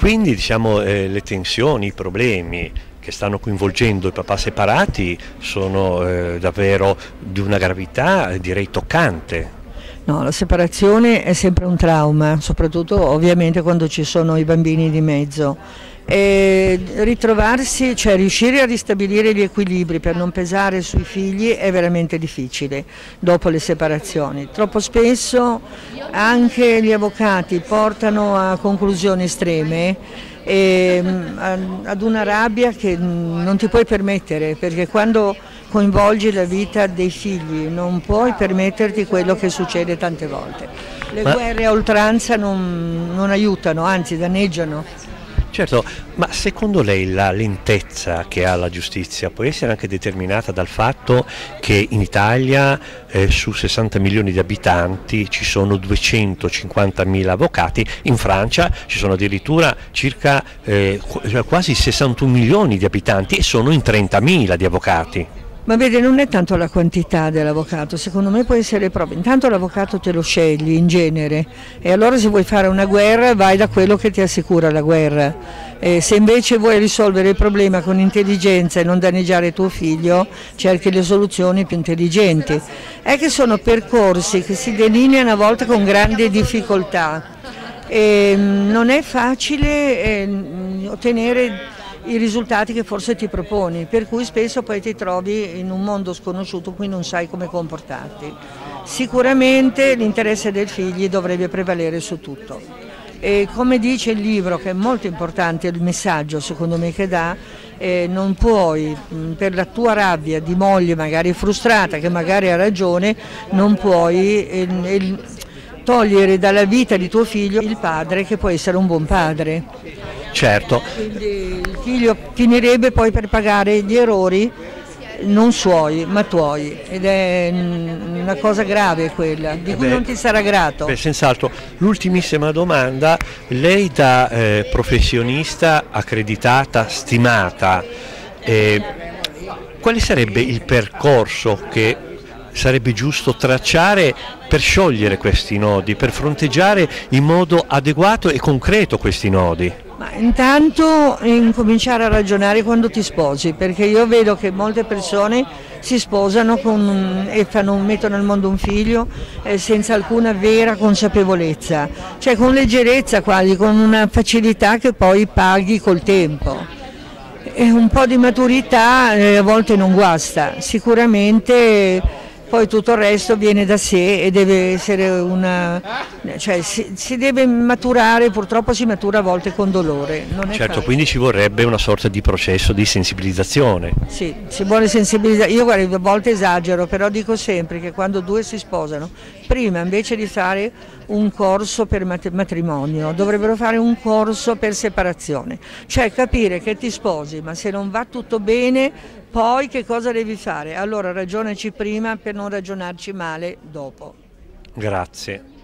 quindi diciamo, eh, le tensioni, i problemi che stanno coinvolgendo i papà separati sono eh, davvero di una gravità direi toccante. No, la separazione è sempre un trauma, soprattutto ovviamente quando ci sono i bambini di mezzo. Ritrovarsi, cioè riuscire a ristabilire gli equilibri per non pesare sui figli è veramente difficile dopo le separazioni. Troppo spesso anche gli avvocati portano a conclusioni estreme e ad una rabbia che non ti puoi permettere perché quando coinvolgi la vita dei figli non puoi permetterti quello che succede tante volte. Le Ma... guerre a oltranza non, non aiutano, anzi danneggiano. Certo, ma secondo lei la lentezza che ha la giustizia può essere anche determinata dal fatto che in Italia eh, su 60 milioni di abitanti ci sono 250 mila avvocati, in Francia ci sono addirittura circa eh, cioè quasi 61 milioni di abitanti e sono in 30 mila di avvocati? Ma vede, non è tanto la quantità dell'avvocato, secondo me può essere proprio, intanto l'avvocato te lo scegli in genere e allora se vuoi fare una guerra vai da quello che ti assicura la guerra. E se invece vuoi risolvere il problema con intelligenza e non danneggiare tuo figlio, cerchi le soluzioni più intelligenti. È che sono percorsi che si delineano a volte con grande difficoltà e mm, non è facile eh, ottenere i risultati che forse ti proponi, per cui spesso poi ti trovi in un mondo sconosciuto cui non sai come comportarti. Sicuramente l'interesse dei figli dovrebbe prevalere su tutto. E come dice il libro, che è molto importante il messaggio secondo me che dà, eh, non puoi, per la tua rabbia di moglie magari frustrata, che magari ha ragione, non puoi eh, eh, togliere dalla vita di tuo figlio il padre che può essere un buon padre. Certo. Quindi il figlio finirebbe poi per pagare gli errori non suoi ma tuoi ed è una cosa grave quella di cui beh, non ti sarà grato. Beh, senz'altro. L'ultimissima domanda, lei da eh, professionista accreditata, stimata, eh, quale sarebbe il percorso che sarebbe giusto tracciare per sciogliere questi nodi, per fronteggiare in modo adeguato e concreto questi nodi? Ma intanto incominciare a ragionare quando ti sposi, perché io vedo che molte persone si sposano con, e fanno, mettono al mondo un figlio eh, senza alcuna vera consapevolezza, cioè con leggerezza quasi, con una facilità che poi paghi col tempo. E un po' di maturità eh, a volte non guasta, sicuramente poi tutto il resto viene da sé e deve essere una... cioè si, si deve maturare, purtroppo si matura a volte con dolore. certo, facile. quindi ci vorrebbe una sorta di processo di sensibilizzazione. Sì, ci vuole sensibilizzare, io guarda, a volte esagero, però dico sempre che quando due si sposano, prima invece di fare un corso per matrimonio, dovrebbero fare un corso per separazione, cioè capire che ti sposi, ma se non va tutto bene poi che cosa devi fare? Allora ragionaci prima per non ragionarci male dopo. Grazie.